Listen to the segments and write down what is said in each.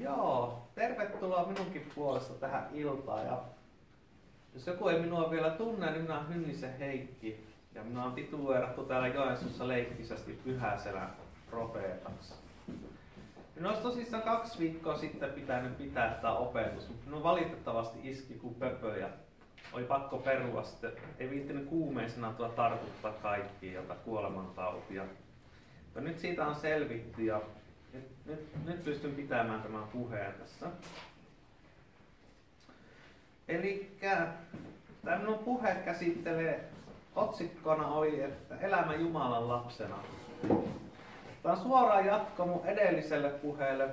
Joo, tervetuloa minunkin puolesta tähän iltaan. Ja jos joku ei minua vielä tunne, niin minä olen Hynnisen Heikki. Ja minä olen tituleerattu täällä Joensuussa leikkisästi Pyhäselän profeetaksi. Minun olisi tosissaan kaksi viikkoa sitten pitänyt pitää tämä opetus, mutta minun valitettavasti iski kuin pöpö ja oli pakko perua sitten. Ei viittinyt kuumeisena tuo tartuttaa kaikki, jota kuolemantautia. Mutta nyt siitä on selvitty ja nyt, nyt, nyt pystyn pitämään tämän puheen tässä. Eli tämä puhe käsittelee, otsikkona oli, että elämä Jumalan lapsena. Tämä on suora jatko mun edelliselle puheelle.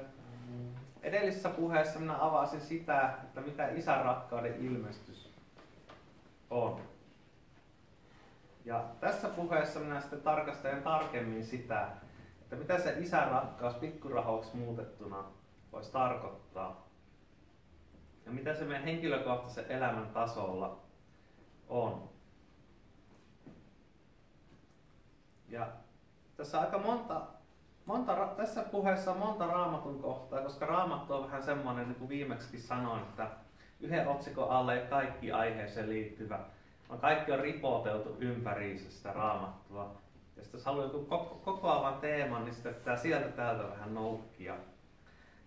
Edellisessä puheessa minä avasin sitä, että mitä isän rakkauden ilmestys on. Ja tässä puheessa minä sitten tarkastelen tarkemmin sitä, että mitä se isän rakkaus pikkurahoiksi muutettuna voisi tarkoittaa. Ja mitä se meidän henkilökohtaisen elämän tasolla on. Ja tässä aika monta, monta, tässä puheessa on monta raamatun kohtaa, koska raamattu on vähän semmoinen, niin kuin viimeksi sanoin, että yhden otsikon alle kaikki aiheeseen liittyvä, vaan kaikki on ripoteltu ympäri sitä raamattua. Jos tässä haluaa joku kokoavan teeman, niin sitten pitää sieltä täältä vähän noukkia.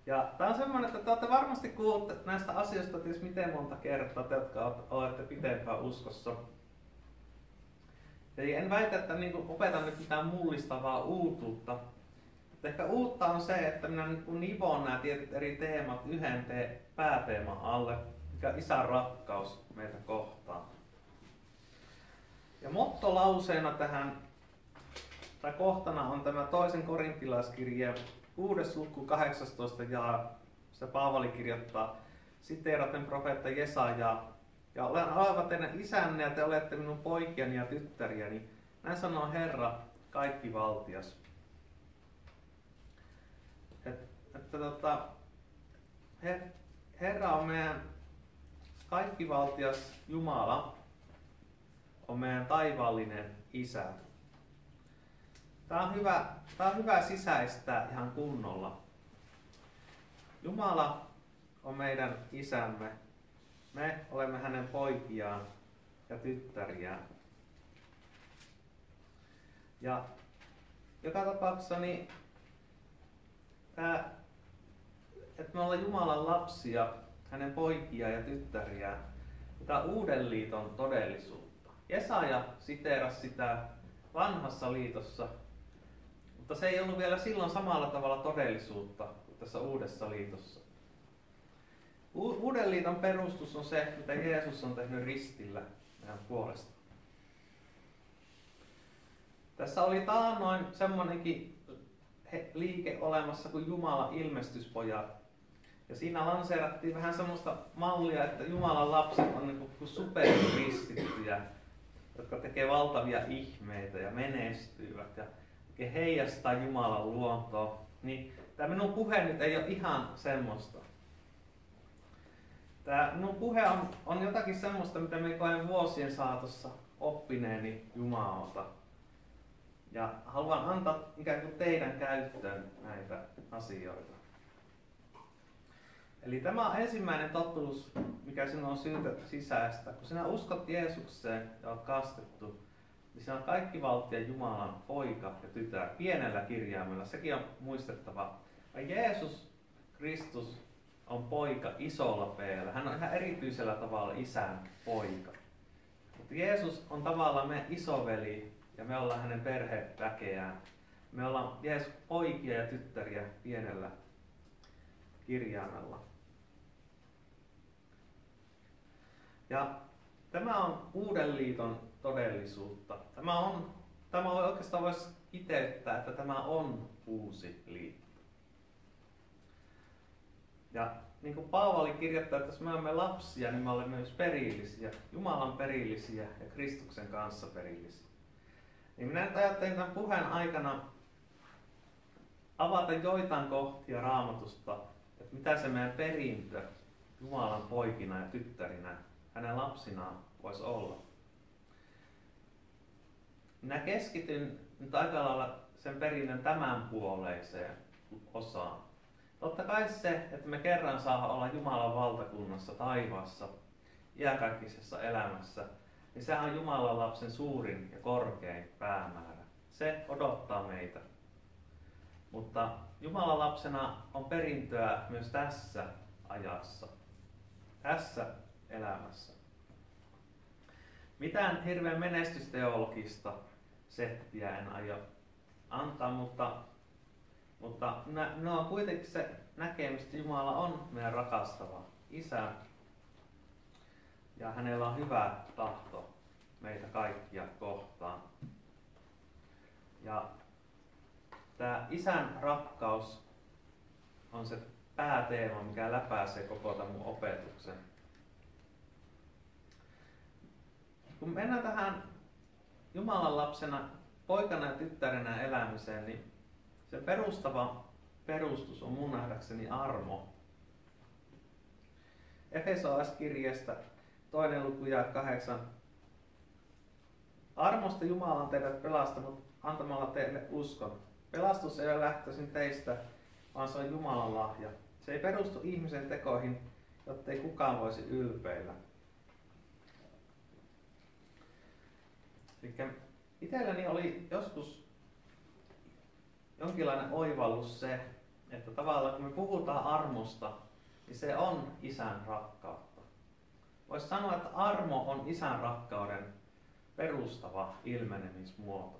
Ja tämä on semmoinen, että te olette varmasti kuulleet näistä asioista ties miten monta kertaa, te jotka olette pitempään uskossa. Eli en väitä, että niin opetan nyt mitään mullistavaa uutuutta. Mutta ehkä uutta on se, että minä niin nivon nämä tietyt eri teemat yhden te- pääteeman alle, mikä isän rakkaus meitä kohtaa. Ja mottolauseena tähän tai kohtana on tämä toisen korintilaiskirjeen 6. luku 18 ja se Paavali kirjoittaa siteeraten profeetta Jesajaa. Ja olen aivan teidän isänne ja te olette minun poikiani ja tyttäriäni. Näin sanoo Herra, kaikki valtias. Et, että tota, her, Herra on meidän kaikkivaltias Jumala, on meidän taivaallinen isä. Tämä on hyvä, tämä on hyvä sisäistää ihan kunnolla. Jumala on meidän isämme. Me olemme hänen poikiaan ja tyttäriään. Ja joka tapauksessa niin tämä, että me ollaan Jumalan lapsia, hänen poikia ja tyttäriään, tämä uuden liiton todellisuutta. Jesaja siteerasi sitä vanhassa liitossa mutta se ei ollut vielä silloin samalla tavalla todellisuutta kuin tässä uudessa liitossa. Uuden liiton perustus on se, mitä Jeesus on tehnyt ristillä meidän puolesta. Tässä oli taannoin semmoinenkin liike olemassa kuin Jumala ilmestyspojat. Ja siinä lanseerattiin vähän semmoista mallia, että Jumalan lapset on niin kuin superkristittyjä, jotka tekee valtavia ihmeitä ja menestyvät. Ja ja heijastaa Jumalan luontoa, niin tämä minun puhe nyt ei ole ihan semmoista. Tämä minun puhe on, on jotakin semmoista, mitä me koen vuosien saatossa oppineeni Jumalalta. Ja haluan antaa ikään kuin teidän käyttöön näitä asioita. Eli tämä on ensimmäinen totuus, mikä sinun on syytä sisäistä. Kun sinä uskot Jeesukseen ja olet kastettu, niin se on kaikki valtia Jumalan poika ja tytär pienellä kirjaimella. Sekin on muistettava. Ja Jeesus Kristus on poika isolla p Hän on ihan erityisellä tavalla isän poika. Mutta Jeesus on tavallaan me isoveli ja me ollaan hänen perheväkeään. Me ollaan Jeesus poikia ja tyttäriä pienellä kirjaimella. Ja tämä on uuden liiton todellisuutta. Tämä on, tämä on oikeastaan voisi kiteyttää, että tämä on uusi liitto. Ja niin kuin Paavali kirjoittaa, että jos me olemme lapsia, niin me olemme myös perillisiä, Jumalan perillisiä ja Kristuksen kanssa perillisiä. Niin minä ajattelin tämän puheen aikana avata joitain kohtia raamatusta, että mitä se meidän perintö Jumalan poikina ja tyttärinä, hänen lapsinaan voisi olla. Minä keskityn nyt aika lailla sen perinnön tämänpuoleiseen osaan. Totta kai se, että me kerran saa olla Jumalan valtakunnassa taivaassa, iäkaikkisessa elämässä, niin se on Jumalan lapsen suurin ja korkein päämäärä. Se odottaa meitä. Mutta Jumalan lapsena on perintöä myös tässä ajassa, tässä elämässä. Mitään hirveän menestysteologista settiä en aio antaa, mutta, mutta ne on kuitenkin se näkemys, että Jumala on meidän rakastava Isä. Ja hänellä on hyvä tahto meitä kaikkia kohtaan. Ja tämä isän rakkaus on se pääteema, mikä läpäisee koko tämän mun opetuksen. Kun mennään tähän Jumalan lapsena, poikana ja tyttärenä elämiseen, niin se perustava perustus on mun nähdäkseni armo. Efesolaiskirjeestä toinen luku ja kahdeksan. Armosta Jumala on teidät pelastanut antamalla teille uskon. Pelastus ei ole lähtöisin teistä, vaan se on Jumalan lahja. Se ei perustu ihmisen tekoihin, jotta ei kukaan voisi ylpeillä. Eli itselläni oli joskus jonkinlainen oivallus se, että tavallaan kun me puhutaan armosta, niin se on isän rakkautta. Voisi sanoa, että armo on isän rakkauden perustava ilmenemismuoto.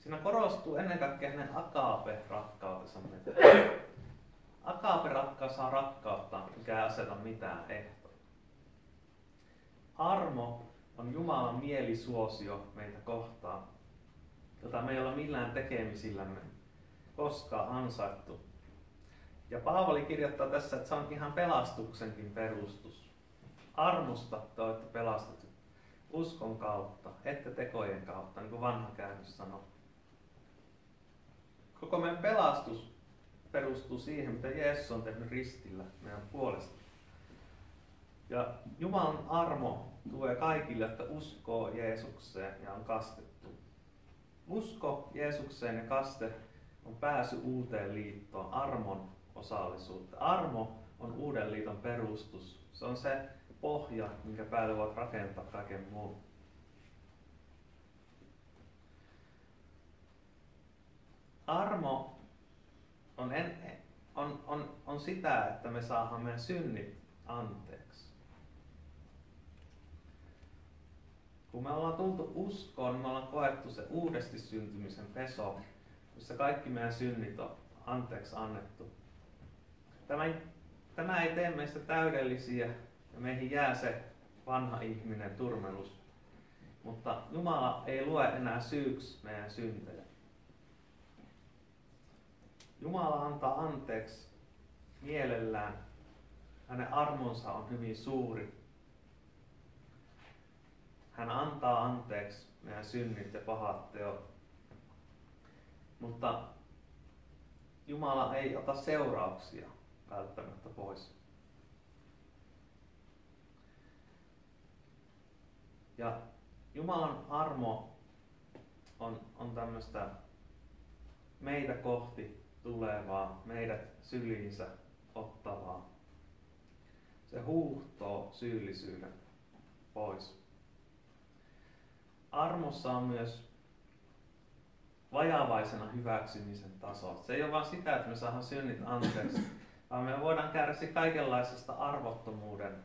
Siinä korostuu ennen kaikkea hänen akape-rakkautensa. Akape-rakkaus on rakkautta, mikä ei aseta mitään ehtoa. Armo on Jumalan mielisuosio meitä kohtaan, jota me ei ole millään tekemisillämme koskaan ansaittu. Ja Paavali kirjoittaa tässä, että se on ihan pelastuksenkin perustus. Armosta te olette pelastettu uskon kautta, ette tekojen kautta, niin kuin vanha käännös sanoo. Koko meidän pelastus perustuu siihen, mitä Jeesus on tehnyt ristillä meidän puolesta. Ja Jumalan armo tulee kaikille, jotka uskoo Jeesukseen ja on kastettu. Usko Jeesukseen ja kaste on pääsy uuteen liittoon, armon osallisuutta. Armo on uuden liiton perustus. Se on se pohja, minkä päälle voit rakentaa kaiken muun. Armo on, en, on, on, on sitä, että me saadaan meidän synnit anteeksi. Kun me ollaan tultu uskoon, me ollaan koettu se uudesti syntymisen peso, missä kaikki meidän synnit on anteeksi annettu. Tämä ei, tämä ei tee meistä täydellisiä ja meihin jää se vanha ihminen, turmelus. Mutta Jumala ei lue enää syyksi meidän syntejä. Jumala antaa anteeksi mielellään. Hänen armonsa on hyvin suuri. Hän antaa anteeksi meidän synnit ja pahat teot. Mutta Jumala ei ota seurauksia välttämättä pois. Ja Jumalan armo on, on tämmöistä meitä kohti tulevaa, meidät syliinsä ottavaa. Se huuhtoo syyllisyyden pois. Armossa on myös vajavaisena hyväksymisen taso. Se ei ole vain sitä, että me saadaan synnit anteeksi, vaan me voidaan kärsiä kaikenlaisesta arvottomuuden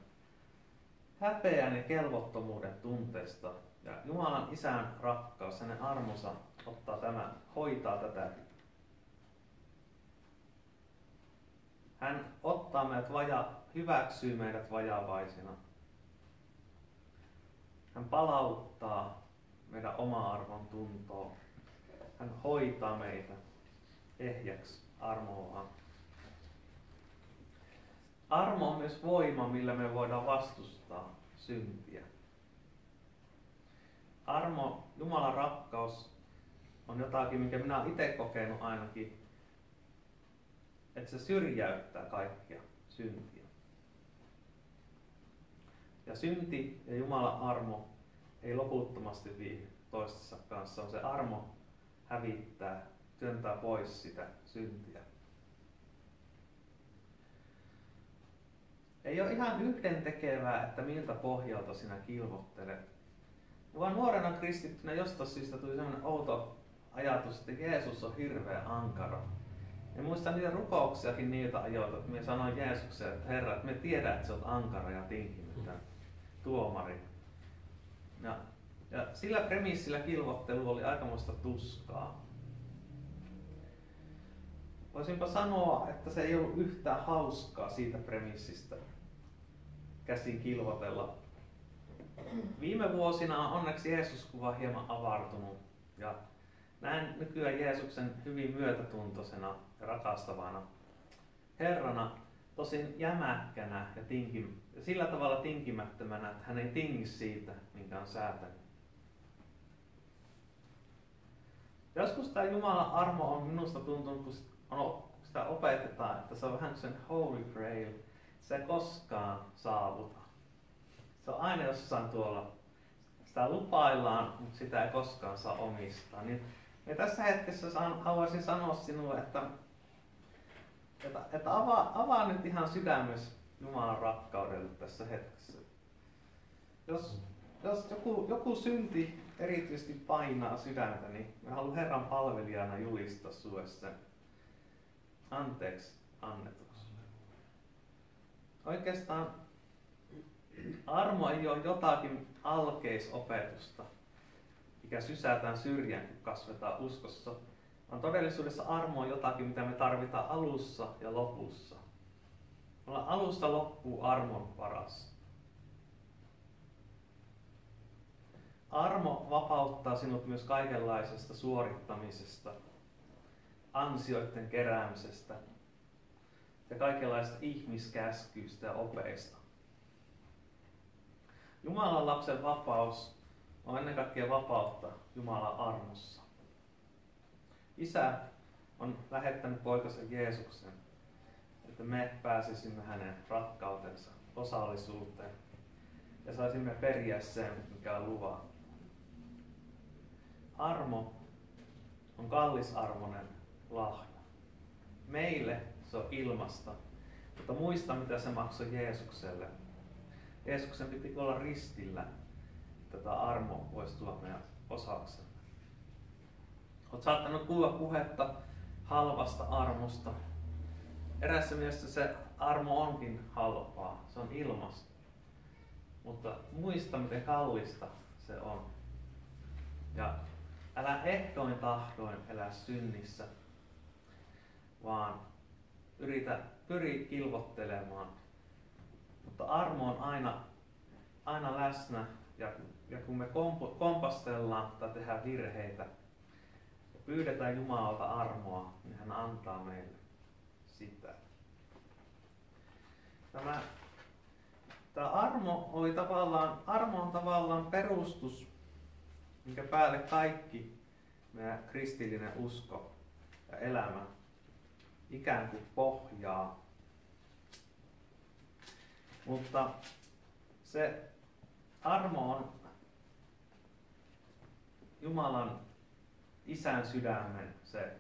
häpeän ja kelvottomuuden tunteesta. Ja Jumalan isän rakkaus, hänen armonsa ottaa tämän, hoitaa tätä. Hän ottaa meidät vaja, hyväksyy meidät vajavaisina. Hän palauttaa meidän oma arvon tuntoa. Hän hoitaa meitä ehjäksi armollaan. Armo on myös voima, millä me voidaan vastustaa syntiä. Armo, Jumalan rakkaus on jotakin, mikä minä olen itse kokenut ainakin, että se syrjäyttää kaikkia syntiä. Ja synti ja Jumalan armo ei loputtomasti viihdy toistensa kanssa. On se armo hävittää, työntää pois sitä syntiä. Ei ole ihan yhdentekevää, että miltä pohjalta sinä kilvottelet. Vaan nuorena kristittynä jostain syystä tuli sellainen outo ajatus, että Jeesus on hirveä ankara. Ja muistan niitä rukouksiakin niiltä ajoilta, että minä sanoin Jeesukselle, että Herra, että me tiedät, että sä oot ankara ja tinkimätön tuomari. Ja, ja sillä premissillä kilvottelu oli aikamoista tuskaa. Voisinpa sanoa, että se ei ollut yhtään hauskaa siitä premissistä käsin kilvotella. Viime vuosina on onneksi Jeesus-kuva hieman avartunut ja näen nykyään Jeesuksen hyvin myötätuntoisena ja rakastavana Herrana, tosin jämäkkänä ja, tinkim, sillä tavalla tinkimättömänä, että hän ei tingi siitä, minkä on säätänyt. Joskus tämä Jumalan armo on minusta tuntunut, kun sitä opetetaan, että se on vähän sen holy grail. Se ei koskaan saavuta. Se on aina jossain tuolla. Sitä lupaillaan, mutta sitä ei koskaan saa omistaa. Niin, ja tässä hetkessä saan, haluaisin sanoa sinulle, että, että, että avaa, avaa nyt ihan sydämys Jumalan rakkaudelle tässä hetkessä. Jos, jos joku, joku synti erityisesti painaa sydäntä, niin mä haluan Herran palvelijana julistaa sulle sen anteeksi annetuksi. Oikeastaan armo ei ole jotakin alkeisopetusta, mikä sysätään syrjään, kun kasvetaan uskossa, vaan todellisuudessa armo on jotakin, mitä me tarvitaan alussa ja lopussa. Me ollaan alusta loppuu armon paras. Armo vapauttaa sinut myös kaikenlaisesta suorittamisesta – ansioiden keräämisestä ja kaikenlaista ihmiskäskyistä ja opeista. Jumalan lapsen vapaus on ennen kaikkea vapautta Jumalan armossa. Isä on lähettänyt poikansa Jeesuksen, että me pääsisimme hänen rakkautensa, osallisuuteen ja saisimme periä sen, mikä on luvattu. Armo on kallisarvoinen lahja. Meille se on ilmasta, mutta muista mitä se maksoi Jeesukselle. Jeesuksen piti olla ristillä, että tämä armo voisi tulla meidän osaksemme. Olet saattanut kuulla puhetta halvasta armosta. Erässä mielessä se armo onkin halpaa, se on ilmasta. Mutta muista miten kallista se on. Ja älä ehdoin tahdoin elää synnissä, vaan yritä, pyri kilvottelemaan. Mutta armo on aina, aina läsnä ja, ja kun me kompastellaan tai tehdään virheitä pyydetään Jumalalta armoa, niin hän antaa meille sitä. Tämä, tämä armo, oli tavallaan, armo on tavallaan perustus, minkä päälle kaikki meidän kristillinen usko ja elämä ikään kuin pohjaa. Mutta se armo on Jumalan isän sydämen se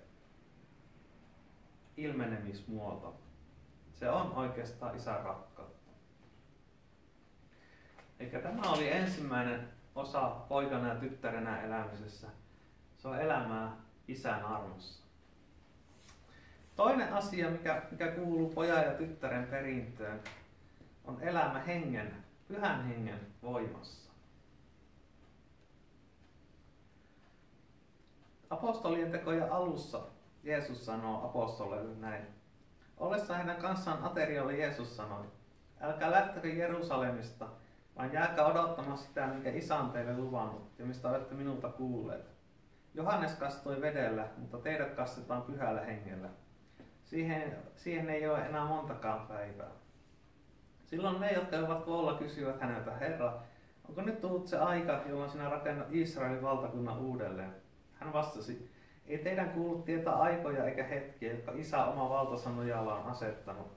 ilmenemismuoto. Se on oikeastaan isän rakkautta. Eikä tämä oli ensimmäinen osa poikana ja tyttärenä elämisessä. Se on elämää isän armossa. Toinen asia, mikä, mikä kuuluu pojan ja tyttären perintöön, on elämä hengen, pyhän hengen voimassa. Apostolien tekoja alussa Jeesus sanoo apostoleille näin. Ollessa heidän kanssaan ateriolla Jeesus sanoi, älkää lähtekö Jerusalemista, vaan jääkää odottamaan sitä, mikä isä on teille luvannut ja mistä olette minulta kuulleet. Johannes kastoi vedellä, mutta teidät kastetaan pyhällä hengellä. Siihen, siihen ei ole enää montakaan päivää. Silloin ne, jotka ovat koolla, kysyivät häneltä, Herra, onko nyt tullut se aika, jolloin sinä rakennat Israelin valtakunnan uudelleen? Hän vastasi, ei teidän kuulu tietää aikoja eikä hetkiä, jotka isä oma valtansa nojalla on asettanut.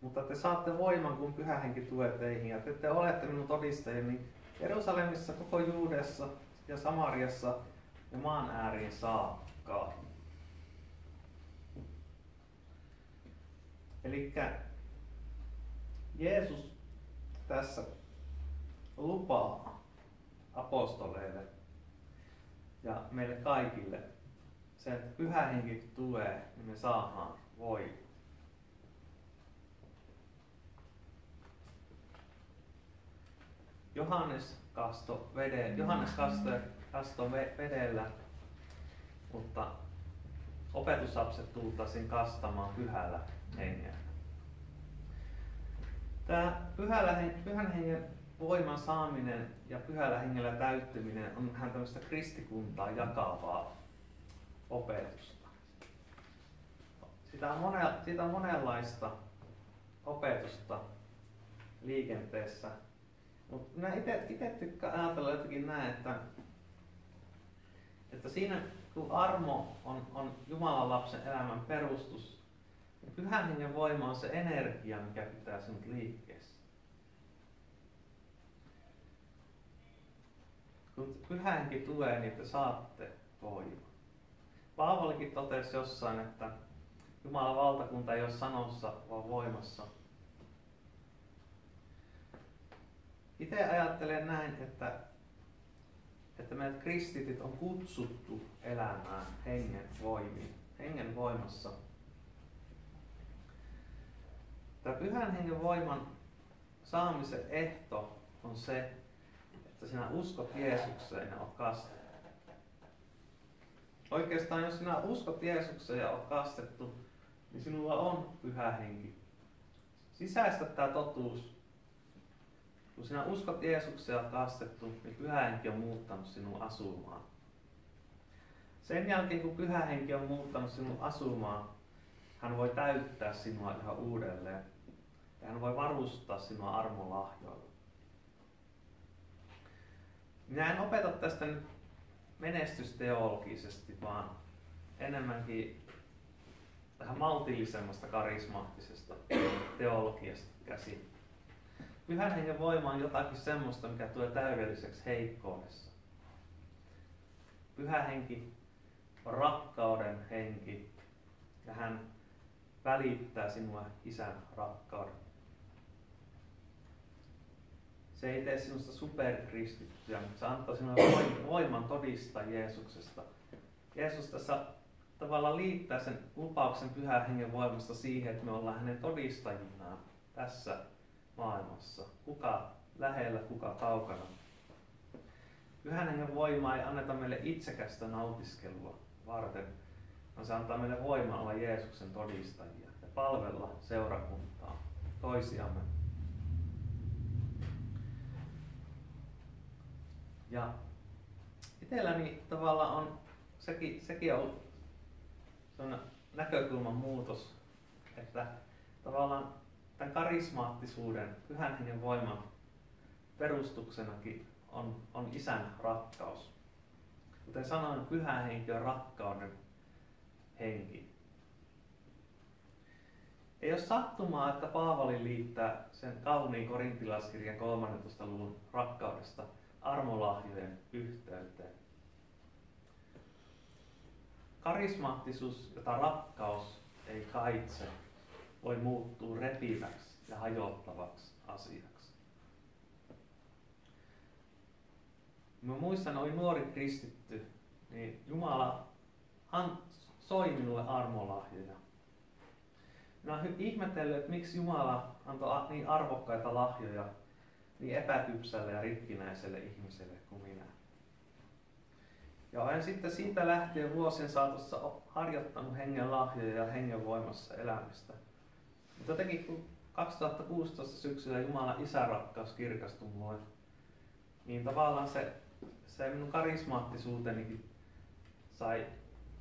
Mutta te saatte voiman, kun pyhä henki tulee teihin, ja te, te olette minun todistajani Jerusalemissa, koko Juudessa ja Samariassa ja maan ääriin saakka. Eli Jeesus tässä lupaa apostoleille ja meille kaikille se, pyhä henki tulee, niin me saadaan voimaa. Johannes kasto, vede, Johannes kasto, kasto vedellä, mutta opetuslapset tultaisiin kastamaan pyhällä hengellä. Tämä pyhällä, pyhän hengen voiman saaminen ja pyhällä hengellä täyttyminen on vähän tämmöistä kristikuntaa jakavaa opetusta. Sitä on, monella, siitä on monenlaista opetusta liikenteessä. Mutta minä itse tykkään ajatella jotenkin näin, että, että siinä kun armo on, on Jumalan lapsen elämän perustus, niin pyhän hengen voima on se energia, mikä pitää sinut liikkeessä. Kun pyhä henki tulee, niin te saatte voimaa. Paavalikin totesi jossain, että Jumalan valtakunta ei ole sanossa, vaan voimassa. Itse ajattelen näin, että, että meidät kristityt on kutsuttu elämään hengen voimiin, hengen voimassa. Tämä pyhän hengen voiman saamisen ehto on se, että sinä uskot Jeesukseen ja olet kastettu. Oikeastaan jos sinä uskot Jeesukseen ja olet kastettu, niin sinulla on pyhä henki. Sisäistä tämä totuus. Kun sinä uskot Jeesukseen ja olet kastettu, niin pyhä henki on muuttanut sinun asumaan. Sen jälkeen kun pyhä henki on muuttanut sinun asumaan, hän voi täyttää sinua ihan uudelleen. Ja hän voi varustaa sinua armolahjoilla. Minä en opeta tästä nyt menestysteologisesti, vaan enemmänkin vähän maltillisemmasta karismaattisesta teologiasta käsin. Pyhän hengen voima on jotakin semmoista, mikä tulee täydelliseksi heikkoudessa. Pyhä henki on rakkauden henki ja hän välittää sinua isän rakkauden. Se ei tee sinusta superkristittyä, mutta se antaa sinulle voiman todistaa Jeesuksesta. Jeesus tässä tavallaan liittää sen lupauksen pyhän hengen voimasta siihen, että me ollaan hänen todistajinaan tässä maailmassa. Kuka lähellä, kuka kaukana. Pyhän hengen voima ei anneta meille itsekästä nautiskelua varten, vaan se antaa meille voimaa olla Jeesuksen todistajia ja palvella seurakuntaa, toisiamme Ja itselläni tavallaan on, sekin, sekin on ollut näkökulman muutos, että tavallaan tämän karismaattisuuden, pyhän hengen voiman perustuksenakin on, on isän rakkaus. Kuten sanoin, pyhä henki on rakkauden henki. Ei ole sattumaa, että Paavali liittää sen kauniin korintilaiskirjan 13. luvun rakkaudesta armolahjojen yhteyteen. Karismaattisuus, jota rakkaus ei kaitse, voi muuttua repiväksi ja hajottavaksi asiaksi. Mä muistan, olin nuori kristitty, niin Jumala an, soi minulle armolahjoja. Mä oon ihmetellyt, että miksi Jumala antoi niin arvokkaita lahjoja niin epäkypsälle ja rikkinäiselle ihmiselle kuin minä. Ja olen sitten siitä lähtien vuosien saatossa harjoittanut hengen lahjoja ja hengen voimassa elämistä. Mutta jotenkin kun 2016 syksyllä Jumalan isärakkaus kirkastui mulle, niin tavallaan se, se minun karismaattisuutenikin sai,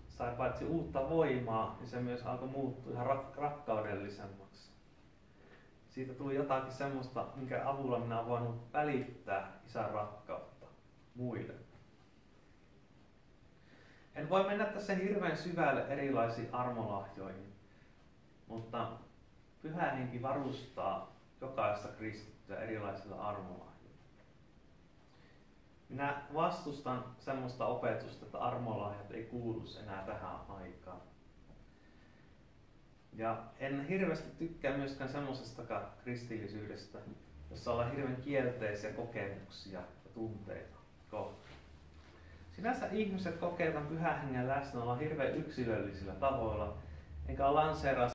sai paitsi uutta voimaa, niin se myös alkoi muuttua ihan rak- rakkaudellisemmaksi siitä tuli jotakin semmoista, minkä avulla minä olen voinut välittää isän rakkautta muille. En voi mennä tässä hirveän syvälle erilaisiin armolahjoihin, mutta pyhä henki varustaa jokaista kristittyä erilaisilla armolahjoilla. Minä vastustan semmoista opetusta, että armolahjat ei kuulu enää tähän aikaan. Ja en hirveästi tykkää myöskään semmoisesta kristillisyydestä, jossa ollaan hirveän kielteisiä kokemuksia ja tunteita kohtaan. Sinänsä ihmiset kokevat pyhän hengen läsnäoloa hirveän yksilöllisillä tavoilla, enkä lanseeraa